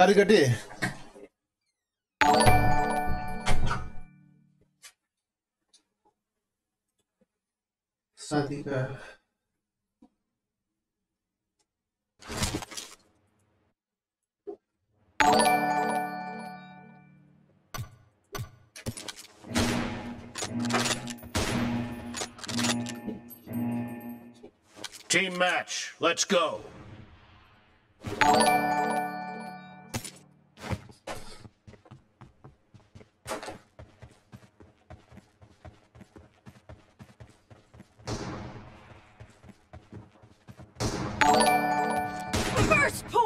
யாருக்கட்டி शादी Team match, let's go.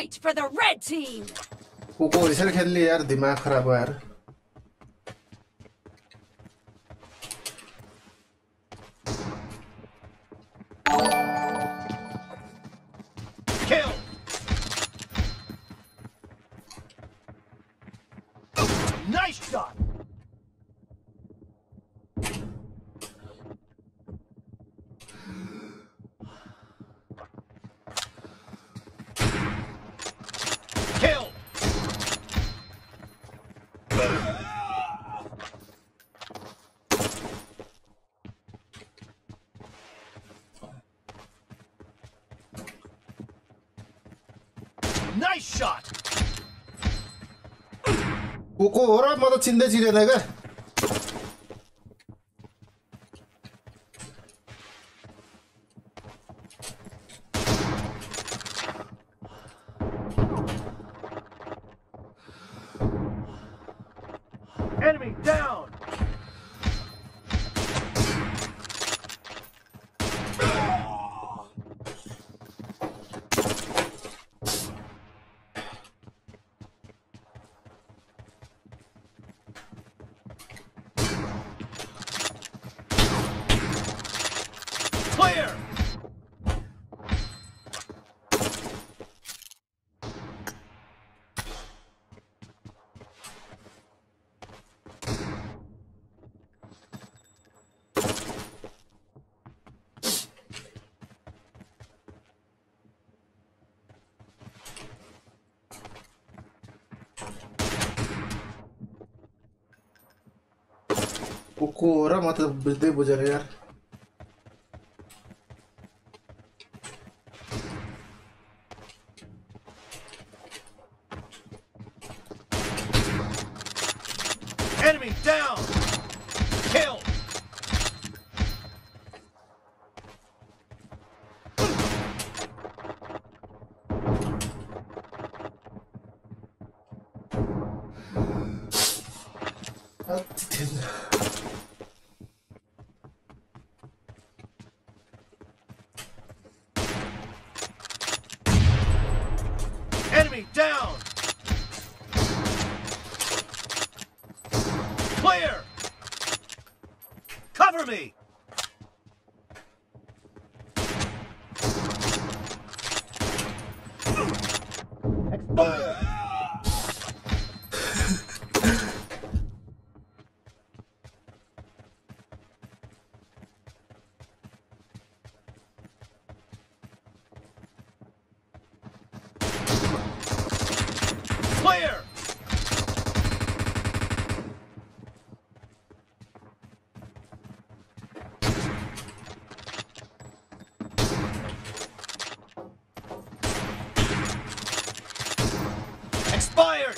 point for the red team. Cocoa ऐसे खेल ली यार दिमाग खराब हुआ यार Kill. Nice shot. Nice shot. कोको हो र म त चिन्दै चिनेन क्या Enemy down. कोको हो र म त बुझ्दै बुझेर यार Enemy down. Expired. Clear. Expired.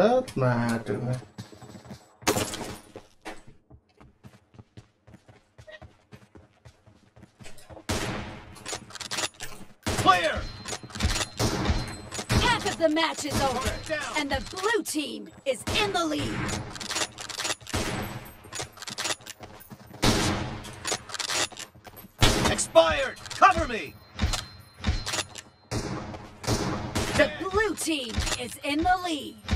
Tớt mà trưởng ơi. Clear! Half of the match is over, and the blue team is in the lead. Expired! Cover me! The blue team is in the lead.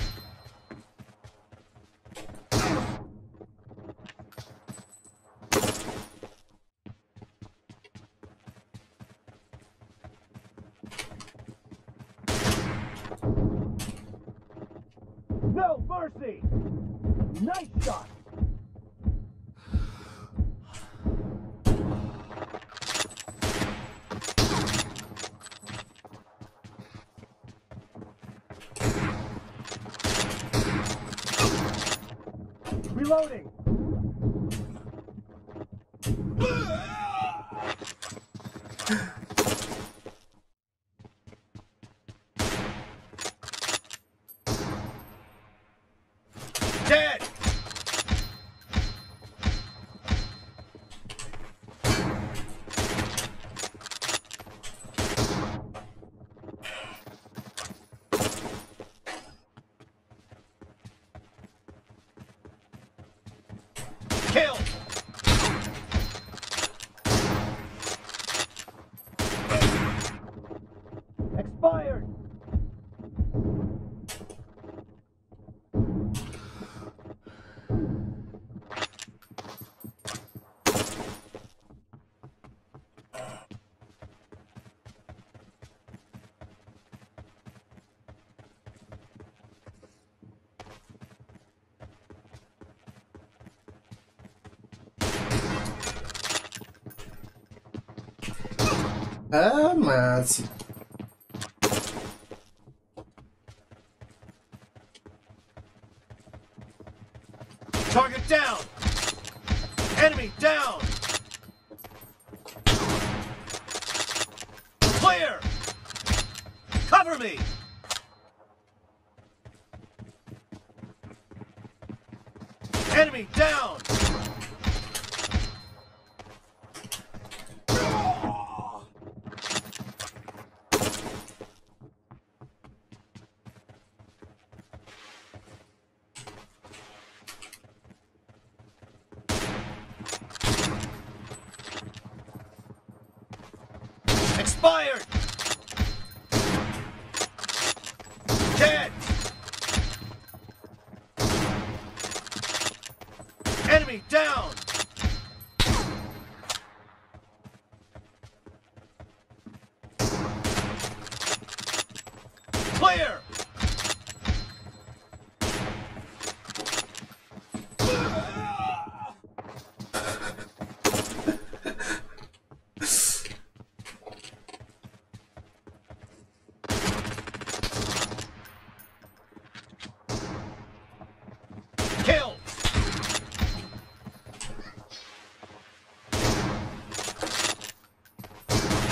No mercy! Nice shot! Reloading! Ah, à mà Target down! Enemy down! Clear! Cover me! Enemy down! Expired! Dead! Enemy down! Clear! Kill!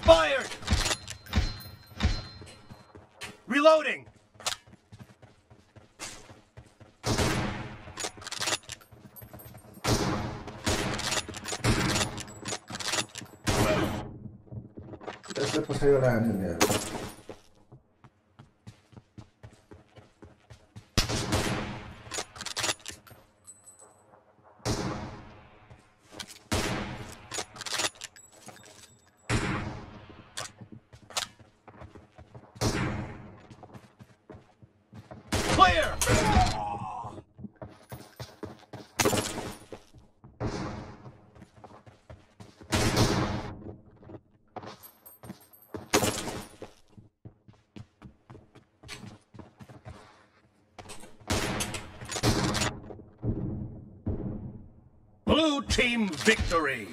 Expired! Reloading! Ese pues ahí va la Clear! Blue Team Victory!